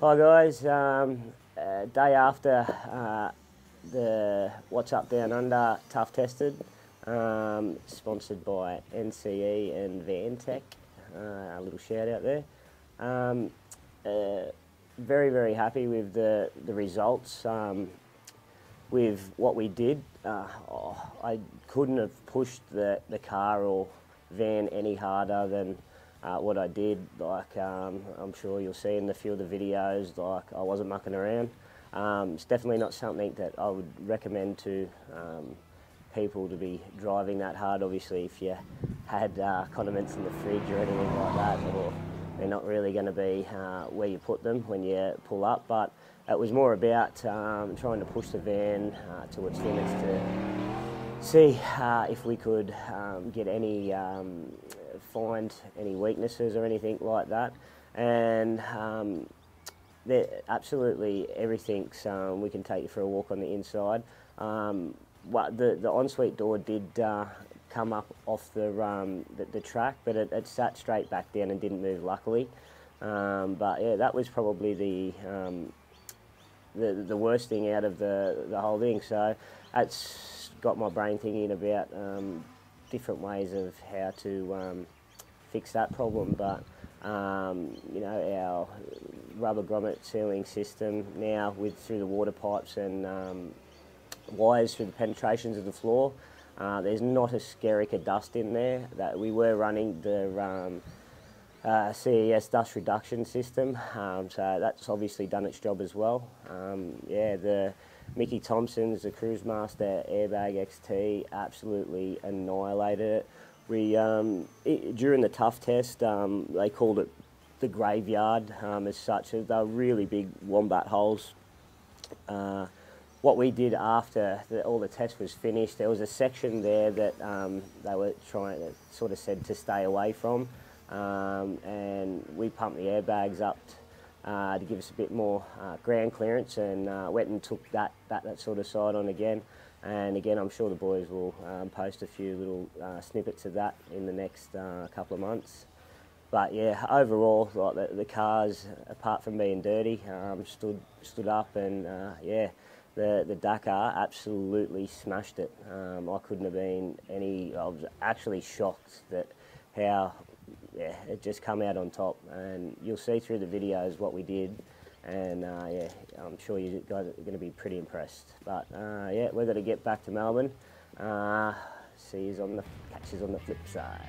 Hi guys, um, uh, day after uh, the What's Up Down Under Tough Tested, um, sponsored by NCE and Vantech. Uh, a little shout out there. Um, uh, very very happy with the the results. Um, with what we did, oh, I couldn't have pushed the, the car or van any harder than uh, what I did. Like um, I'm sure you'll see in a few of the videos, like I wasn't mucking around. Um, it's definitely not something that I would recommend to um, people to be driving that hard. Obviously, if you had uh, condiments in the fridge or anything like that, or they're not really going to be uh, where you put them when you pull up. But it was more about um, trying to push the van uh, to its limits to see uh, if we could um, get any, um, find any weaknesses or anything like that. And um, absolutely everything's, um, we can take you for a walk on the inside. Um, what the, the ensuite door did uh, come up off the, um, the, the, track, but it, it, sat straight back down and didn't move, luckily. Um, but yeah, that was probably the, um, the, the worst thing out of the, the whole thing. So that's got my brain thinking about different ways of how to um, fix that problem. But um, you know, our rubber grommet sealing system now with through the water pipes and um, wires through the penetrations of the floor. Uh, there's not a dust in there. That we were running the um, uh, CES dust reduction system, um, so that's obviously done its job as well. Um, yeah, the Mickey Thompson's, the Cruisemaster Airbag XT, absolutely annihilated it. We um, it, during the tough test, um, they called it the graveyard um, as such. They're really big wombat holes. Uh, what we did after the, all the test was finished, there was a section there that um, they were trying, sort of said to stay away from, um, and we pumped the airbags up uh, to give us a bit more uh, ground clearance, and uh, went and took that, that that sort of side on again. And again, I'm sure the boys will um, post a few little uh, snippets of that in the next uh, couple of months. But yeah, overall, like the, the cars, apart from being dirty, um, stood stood up, and uh, yeah, the the Dakar absolutely smashed it. Um, I couldn't have been any. I was actually shocked that how yeah it just come out on top, and you'll see through the videos what we did and uh, yeah, I'm sure you guys are going to be pretty impressed. But uh, yeah, we're going to get back to Melbourne. Uh, see you on the catches on the flip side.